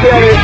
Yeah.